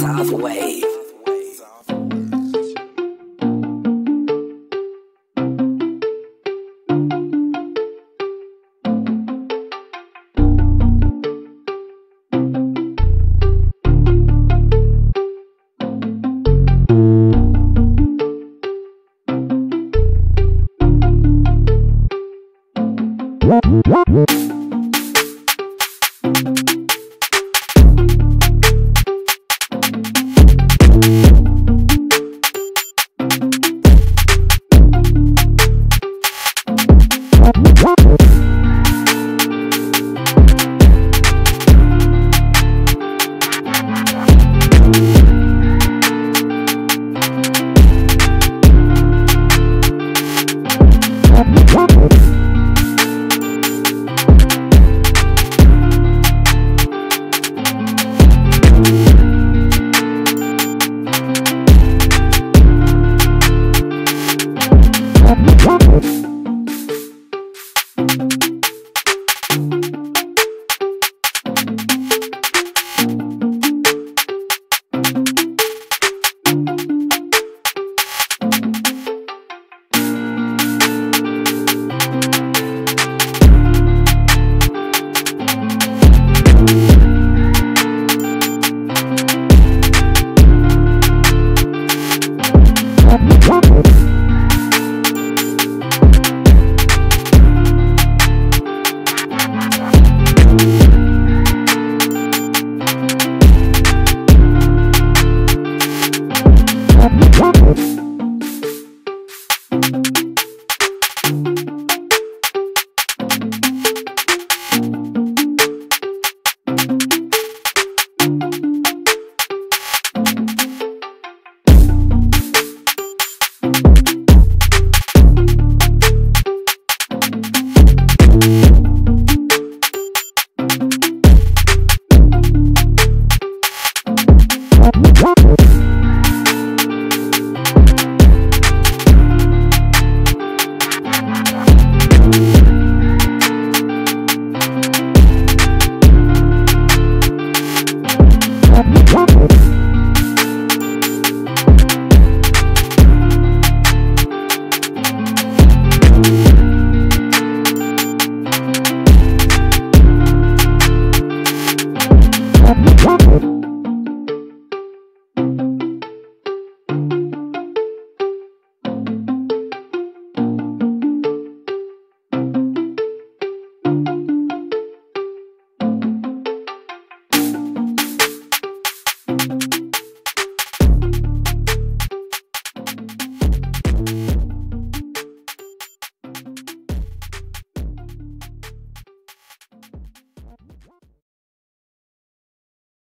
South Wave.